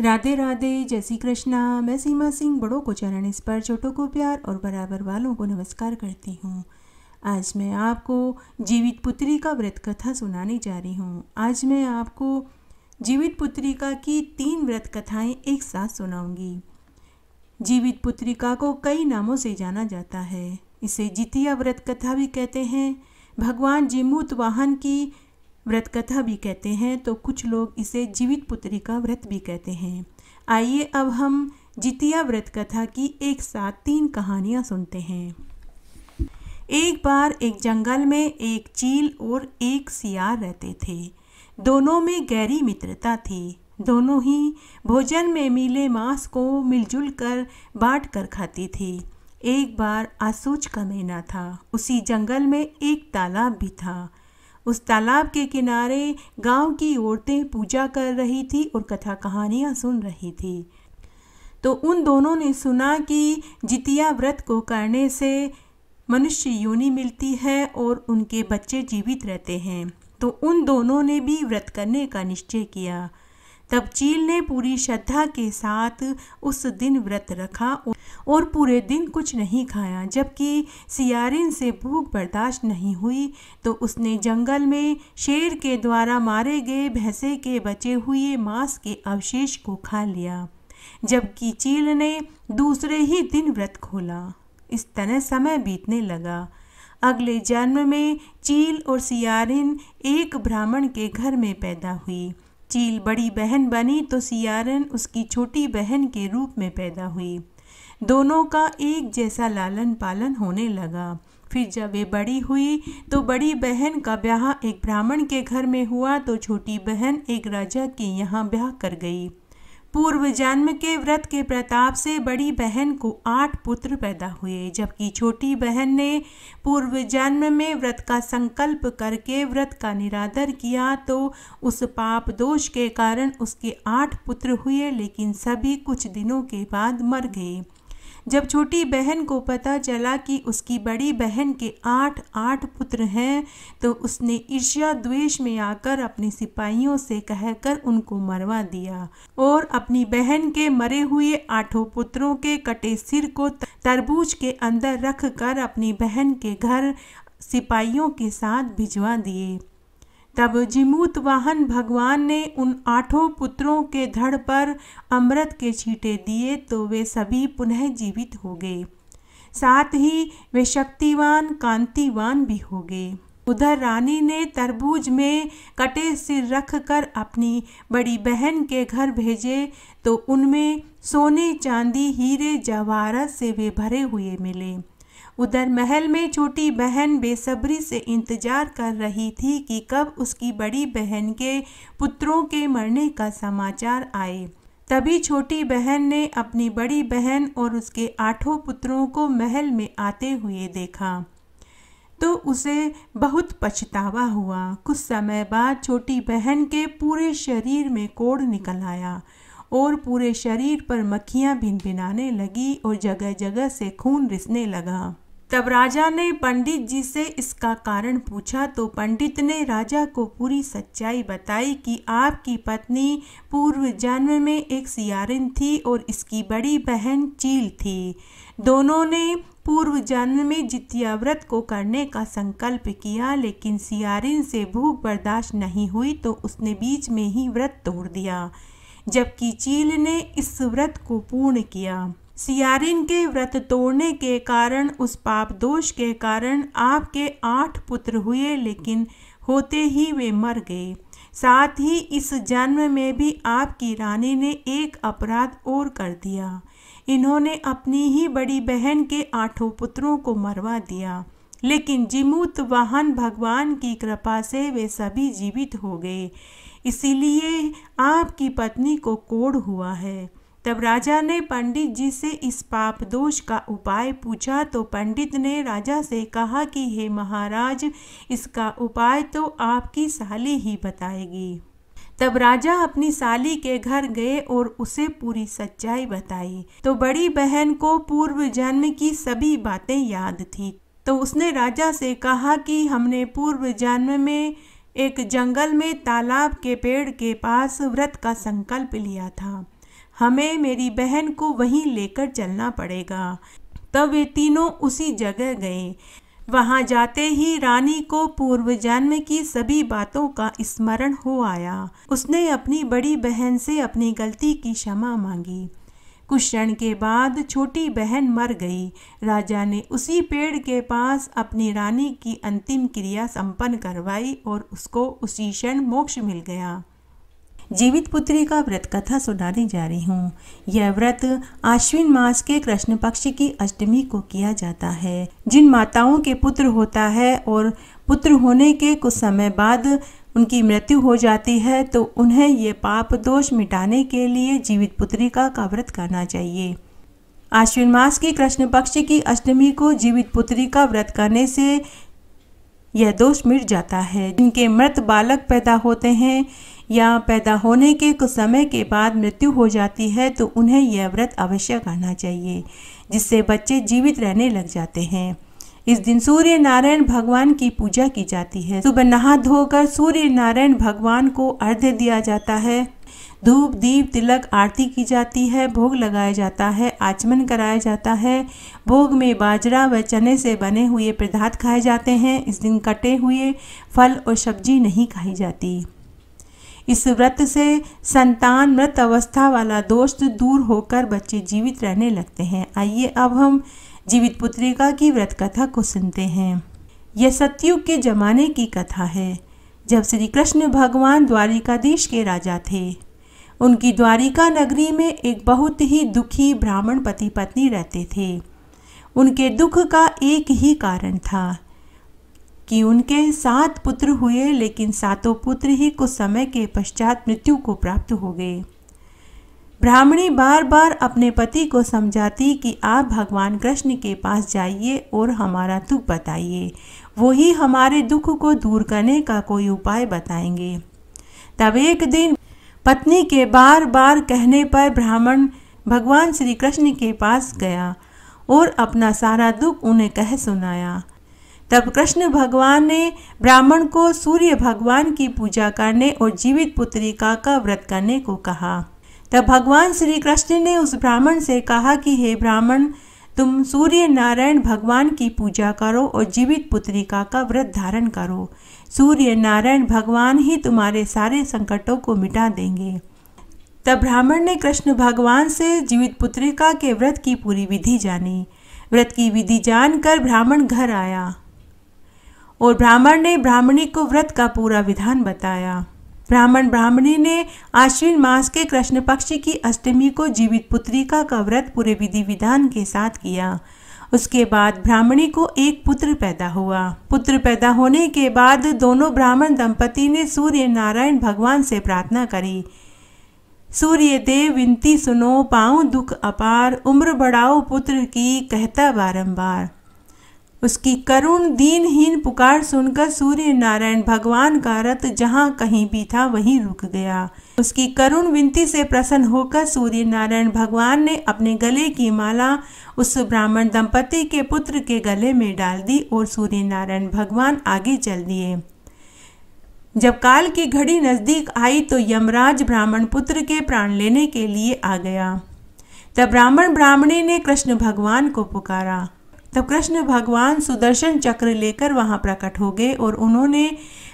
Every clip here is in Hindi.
राधे राधे, जय श्री कृष्णा। मैं सीमा सिंह, बड़ों को चरण इस पर छोटों को प्यार और बराबर वालों को नमस्कार करती हूँ। आज मैं आपको जीवित पुत्री का व्रत कथा सुनाने जा रही हूँ। आज मैं आपको जीवित पुत्रिका की तीन व्रत कथाएँ एक साथ सुनाऊँगी। जीवित पुत्रिका को कई नामों से जाना जाता है। इसे जितिया व्रत कथा भी कहते हैं। भगवान जिमूत वाहन की व्रत कथा भी कहते हैं तो कुछ लोग इसे जीवित पुत्री का व्रत भी कहते हैं। आइए अब हम जितिया व्रत कथा की एक साथ तीन कहानियाँ सुनते हैं। एक बार एक जंगल में एक चील और एक सियार रहते थे। दोनों में गहरी मित्रता थी। दोनों ही भोजन में मिले मांस को मिलजुल कर बांट कर खाती थी। एक बार आसूच का महीना था। उसी जंगल में एक तालाब भी था। उस तालाब के किनारे गाँव की औरतें पूजा कर रही थी और कथा कहानियाँ सुन रही थी। तो उन दोनों ने सुना कि जितिया व्रत को करने से मनुष्य योनि मिलती है और उनके बच्चे जीवित रहते हैं। तो उन दोनों ने भी व्रत करने का निश्चय किया। तब चील ने पूरी श्रद्धा के साथ उस दिन व्रत रखा और पूरे दिन कुछ नहीं खाया। जबकि सियारिन से भूख बर्दाश्त नहीं हुई तो उसने जंगल में शेर के द्वारा मारे गए भैंसे के बचे हुए मांस के अवशेष को खा लिया, जबकि चील ने दूसरे ही दिन व्रत खोला। इस तरह समय बीतने लगा। अगले जन्म में चील और सियारिन एक ब्राह्मण के घर में पैदा हुई। चील बड़ी बहन बनी तो सियारन उसकी छोटी बहन के रूप में पैदा हुई। दोनों का एक जैसा लालन पालन होने लगा। फिर जब वे बड़ी हुई तो बड़ी बहन का ब्याह एक ब्राह्मण के घर में हुआ तो छोटी बहन एक राजा के यहाँ ब्याह कर गई। पूर्व जन्म के व्रत के प्रताप से बड़ी बहन को आठ पुत्र पैदा हुए, जबकि छोटी बहन ने पूर्व जन्म में व्रत का संकल्प करके व्रत का निरादर किया तो उस पाप दोष के कारण उसके आठ पुत्र हुए, लेकिन सभी कुछ दिनों के बाद मर गए। जब छोटी बहन को पता चला कि उसकी बड़ी बहन के आठ आठ पुत्र हैं तो उसने ईर्ष्या द्वेष में आकर अपने सिपाहियों से कहकर उनको मरवा दिया और अपनी बहन के मरे हुए आठों पुत्रों के कटे सिर को तरबूज के अंदर रख कर अपनी बहन के घर सिपाहियों के साथ भिजवा दिए। तब जिमूत वाहन भगवान ने उन आठों पुत्रों के धड़ पर अमृत के छींटे दिए तो वे सभी पुनः जीवित हो गए। साथ ही वे शक्तिवान, कांतिवान भी हो गए। उधर रानी ने तरबूज में कटे सिर रख कर अपनी बड़ी बहन के घर भेजे तो उनमें सोने, चांदी, हीरे जवाहरत से वे भरे हुए मिले। उधर महल में छोटी बहन बेसब्री से इंतज़ार कर रही थी कि कब उसकी बड़ी बहन के पुत्रों के मरने का समाचार आए। तभी छोटी बहन ने अपनी बड़ी बहन और उसके आठों पुत्रों को महल में आते हुए देखा। तो उसे बहुत पछतावा हुआ। कुछ समय बाद छोटी बहन के पूरे शरीर में कोड़ निकल आया और पूरे शरीर पर मक्खियाँ भिन भिनाने लगी और जगह जगह से खून रिसने लगा। तब राजा ने पंडित जी से इसका कारण पूछा तो पंडित ने राजा को पूरी सच्चाई बताई कि आपकी पत्नी पूर्व जन्म में एक सियारिन थी और इसकी बड़ी बहन चील थी। दोनों ने पूर्व जन्म में जितिया व्रत को करने का संकल्प किया, लेकिन सियारिन से भूख बर्दाश्त नहीं हुई तो उसने बीच में ही व्रत तोड़ दिया, जबकि चील ने इस व्रत को पूर्ण किया। सियारिन के व्रत तोड़ने के कारण, उस पाप दोष के कारण आपके आठ पुत्र हुए, लेकिन होते ही वे मर गए। साथ ही इस जन्म में भी आपकी रानी ने एक अपराध और कर दिया। इन्होंने अपनी ही बड़ी बहन के आठों पुत्रों को मरवा दिया। लेकिन जिमूत वाहन भगवान की कृपा से वे सभी जीवित हो गए। इसीलिए आपकी पत्नी को कोड़ हुआ है। तब राजा ने पंडित जी से इस पाप दोष का उपाय पूछा तो पंडित ने राजा से कहा कि, हे महाराज, इसका उपाय तो आपकी साली ही बताएगी। तब राजा अपनी साली के घर गए और उसे पूरी सच्चाई बताई। तो बड़ी बहन को पूर्व जन्म की सभी बातें याद थी। तो उसने राजा से कहा कि, हमने पूर्व जन्म में एक जंगल में तालाब के पेड़ के पास व्रत का संकल्प लिया था। हमें मेरी बहन को वहीं लेकर चलना पड़ेगा। तब वे तीनों उसी जगह गए। वहाँ जाते ही रानी को पूर्व जन्म की सभी बातों का स्मरण हो आया। उसने अपनी बड़ी बहन से अपनी गलती की क्षमा मांगी। कुछ क्षण के बाद छोटी बहन मर गई। राजा ने उसी पेड़ के पास अपनी रानी की अंतिम क्रिया संपन्न करवाई और उसको उसी क्षण मोक्ष मिल गया। जीवित पुत्री का व्रत कथा सुनाने जा रही हूँ। यह व्रत आश्विन मास के कृष्ण पक्ष की अष्टमी को किया जाता है। जिन माताओं के पुत्र होता है और पुत्र होने के कुछ समय बाद उनकी मृत्यु हो जाती है तो उन्हें ये पाप दोष मिटाने के लिए जीवित पुत्रिका का व्रत करना चाहिए। आश्विन मास की कृष्ण पक्ष की अष्टमी को जीवित पुत्री का व्रत करने से यह दोष मिट जाता है। जिनके मृत बालक पैदा होते हैं या पैदा होने के कुछ समय के बाद मृत्यु हो जाती है तो उन्हें यह व्रत अवश्य करना चाहिए, जिससे बच्चे जीवित रहने लग जाते हैं। इस दिन सूर्य नारायण भगवान की पूजा की जाती है। सुबह नहा धोकर सूर्य नारायण भगवान को अर्घ्य दिया जाता है। धूप, दीप, तिलक आरती की जाती है, भोग लगाया जाता है, आचमन कराया जाता है। भोग में बाजरा व चने से बने हुए पदार्थ खाए जाते हैं। इस दिन कटे हुए फल और सब्ज़ी नहीं खाई जाती। इस व्रत से संतान मृत अवस्था वाला दोष दूर होकर बच्चे जीवित रहने लगते हैं। आइए, अब हम जीवित पुत्रिका की व्रत कथा को सुनते हैं। यह सतयुग के जमाने की कथा है। जब श्री कृष्ण भगवान द्वारिकाधीश के राजा थे, उनकी द्वारिका नगरी में एक बहुत ही दुखी ब्राह्मण पति पत्नी रहते थे। उनके दुख का एक ही कारण था। कि उनके सात पुत्र हुए, लेकिन सातों पुत्र ही कुछ समय के पश्चात मृत्यु को प्राप्त हो गए। ब्राह्मणी बार बार अपने पति को समझाती कि आप भगवान कृष्ण के पास जाइए और हमारा दुख बताइए। वो ही हमारे दुख को दूर करने का कोई उपाय बताएँगे। तब एक दिन पत्नी के बार बार कहने पर ब्राह्मण भगवान श्री कृष्ण के पास गया और अपना सारा दुख उन्हें कह सुनाया। तब कृष्ण भगवान ने ब्राह्मण को सूर्य भगवान की पूजा करने और जीवित पुत्रिका का व्रत करने को कहा। तब भगवान श्री कृष्ण ने उस ब्राह्मण से कहा कि, हे ब्राह्मण, तुम सूर्य नारायण भगवान की पूजा करो और जीवित पुत्रिका का व्रत धारण करो। सूर्य नारायण भगवान ही तुम्हारे सारे संकटों को मिटा देंगे। तब ब्राह्मण ने कृष्ण भगवान से जीवित पुत्रिका के व्रत की पूरी विधि जानी। व्रत की विधि जानकर ब्राह्मण घर आया। और ब्राह्मण ने ब्राह्मणी को व्रत का पूरा विधान बताया। ब्राह्मण ब्राह्मणी ने आश्विन मास के कृष्ण पक्ष की अष्टमी को जीवित पुत्रिका का व्रत पूरे विधि विधान के साथ किया। उसके बाद ब्राह्मणी को एक पुत्र पैदा हुआ। पुत्र पैदा होने के बाद दोनों ब्राह्मण दंपति ने सूर्य नारायण भगवान से प्रार्थना करी। सूर्य देव विनती सुनो, पाऊँ दुख अपार, उम्र बढ़ाओ पुत्र की, कहता बारंबार। उसकी करुण दीनहीन पुकार सुनकर सूर्य नारायण भगवान का रथ जहाँ कहीं भी था, वहीं रुक गया। उसकी करुण विनती से प्रसन्न होकर सूर्य नारायण भगवान ने अपने गले की माला उस ब्राह्मण दंपति के पुत्र के गले में डाल दी और सूर्य नारायण भगवान आगे चल दिए। जब काल की घड़ी नज़दीक आई तो यमराज ब्राह्मण पुत्र के प्राण लेने के लिए आ गया। तब ब्राह्मण ब्राह्मणी ने कृष्ण भगवान को पुकारा। तब कृष्ण भगवान सुदर्शन चक्र लेकर वहाँ प्रकट हो गए और उन्होंने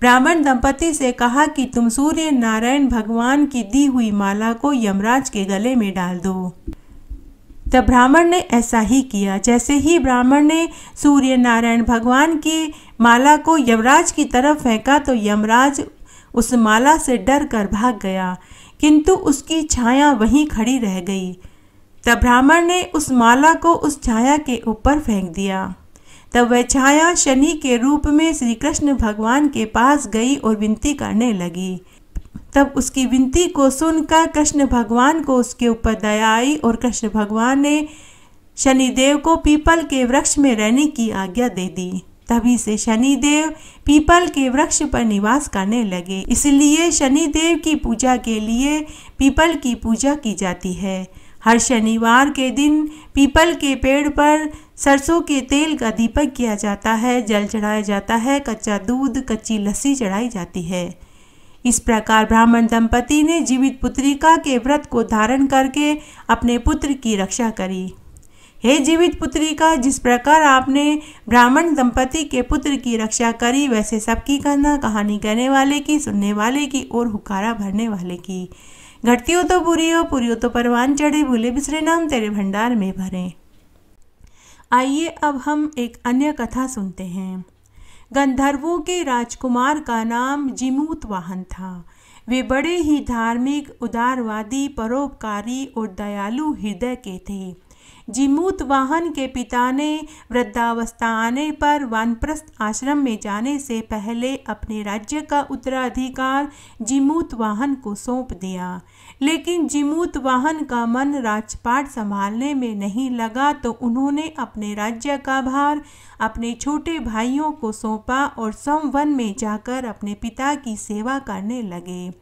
ब्राह्मण दंपति से कहा कि तुम सूर्य नारायण भगवान की दी हुई माला को यमराज के गले में डाल दो। तब ब्राह्मण ने ऐसा ही किया। जैसे ही ब्राह्मण ने सूर्य नारायण भगवान की माला को यमराज की तरफ़ फेंका तो यमराज उस माला से डर कर भाग गया। किंतु उसकी छाया वहीं खड़ी रह गई। तब ब्राह्मण ने उस माला को उस छाया के ऊपर फेंक दिया। तब वह छाया शनि के रूप में श्री कृष्ण भगवान के पास गई और विनती करने लगी। तब उसकी विनती को सुनकर कृष्ण भगवान को उसके ऊपर दया आई और कृष्ण भगवान ने शनिदेव को पीपल के वृक्ष में रहने की आज्ञा दे दी। तभी से शनिदेव पीपल के वृक्ष पर निवास करने लगे। इसलिए शनिदेव की पूजा के लिए पीपल की पूजा की जाती है। हर शनिवार के दिन पीपल के पेड़ पर सरसों के तेल का दीपक किया जाता है, जल चढ़ाया जाता है, कच्चा दूध, कच्ची लस्सी चढ़ाई जाती है। इस प्रकार ब्राह्मण दंपति ने जीवित पुत्रिका के व्रत को धारण करके अपने पुत्र की रक्षा करी। हे जीवित पुत्रिका, जिस प्रकार आपने ब्राह्मण दंपति के पुत्र की रक्षा करी, वैसे सबकी करना कहानी कहने वाले की, सुनने वाले की और हुकारा भरने वाले की। घटती हो तो बुरी हो, पूरी हो तो परवान चढ़े, भूले बिसरे नाम तेरे भंडार में भरे। आइए अब हम एक अन्य कथा सुनते हैं। गंधर्वों के राजकुमार का नाम जिमूत वाहन था। वे बड़े ही धार्मिक, उदारवादी, परोपकारी और दयालु हृदय के थे। जिमूत वाहन के पिता ने वृद्धावस्था आने पर वानप्रस्थ आश्रम में जाने से पहले अपने राज्य का उत्तराधिकार जिमूत वाहन को सौंप दिया। लेकिन जिमूत वाहन का मन राजपाट संभालने में नहीं लगा तो उन्होंने अपने राज्य का भार, अपने छोटे भाइयों को सौंपा और संवन में जाकर अपने पिता की सेवा करने लगे।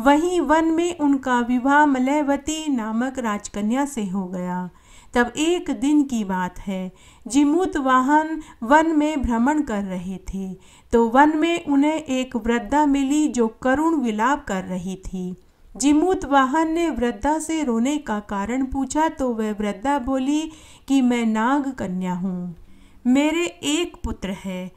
वहीं वन में उनका विवाह मलयवती नामक राजकन्या से हो गया। तब एक दिन की बात है। जिमुत वाहन वन में भ्रमण कर रहे थे। तो वन में उन्हें एक वृद्धा मिली जो करुण विलाप कर रही थी। जिमुत वाहन ने वृद्धा से रोने का कारण पूछा तो वह वृद्धा बोली कि मैं नाग कन्या हूँ। मेरे एक पुत्र है।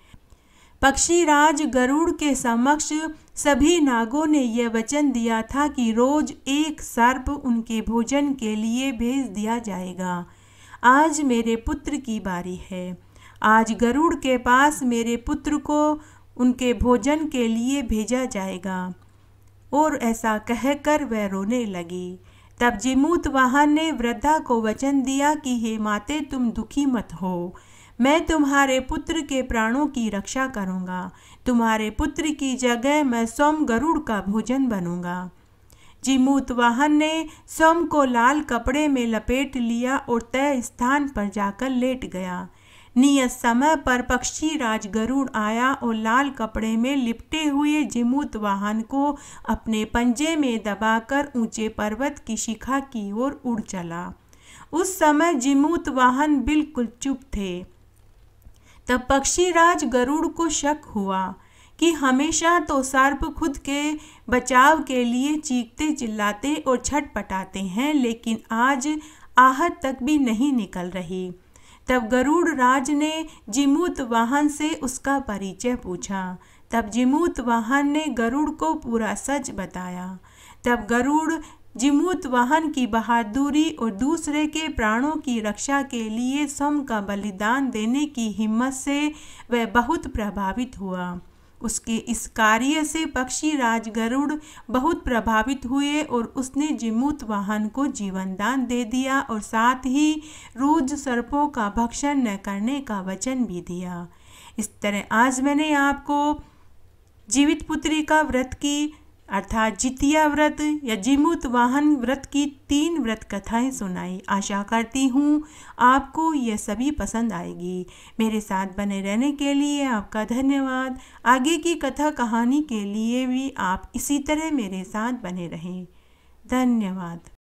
पक्षीराज गरुड़ के समक्ष सभी नागों ने यह वचन दिया था कि रोज एक सर्प उनके भोजन के लिए भेज दिया जाएगा। आज मेरे पुत्र की बारी है। आज गरुड़ के पास मेरे पुत्र को उनके भोजन के लिए भेजा जाएगा। और ऐसा कहकर वह रोने लगी। तब जिमूत वाहन ने वृद्धा को वचन दिया कि, हे माते, तुम दुखी मत हो। मैं तुम्हारे पुत्र के प्राणों की रक्षा करूँगा। तुम्हारे पुत्र की जगह मैं सोम गरुड़ का भोजन बनूँगा। जिमूत वाहन ने सोम को लाल कपड़े में लपेट लिया और तय स्थान पर जाकर लेट गया। नियत समय पर पक्षी राज गरुड़ आया और लाल कपड़े में लिपटे हुए जिमूत वाहन को अपने पंजे में दबाकर ऊँचे पर्वत की शिखा की ओर उड़ चला। उस समय जिमूत वाहन बिल्कुल चुप थे। तब पक्षीराज गरुड़ को शक हुआ कि हमेशा तो सर्प खुद के बचाव के लिए चीखते, चिल्लाते और छटपटाते हैं, लेकिन आज आहत तक भी नहीं निकल रही। तब गरुड़ राज ने जिमूत वाहन से उसका परिचय पूछा। तब जिमूत वाहन ने गरुड़ को पूरा सच बताया। तब गरुड़ जिमूत वाहन की बहादुरी और दूसरे के प्राणों की रक्षा के लिए सम का बलिदान देने की हिम्मत से वह बहुत प्रभावित हुआ। उसके इस कार्य से पक्षी राज गरुड़ बहुत प्रभावित हुए और उसने जिमूत वाहन को जीवन दान दे दिया और साथ ही रोज सर्पों का भक्षण न करने का वचन भी दिया। इस तरह आज मैंने आपको जीवित पुत्री का व्रत की अर्थात जितिया व्रत या जिमुत वाहन व्रत की तीन व्रत कथाएँ सुनाई। आशा करती हूँ आपको यह सभी पसंद आएगी। मेरे साथ बने रहने के लिए आपका धन्यवाद। आगे की कथा कहानी के लिए भी आप इसी तरह मेरे साथ बने रहें। धन्यवाद।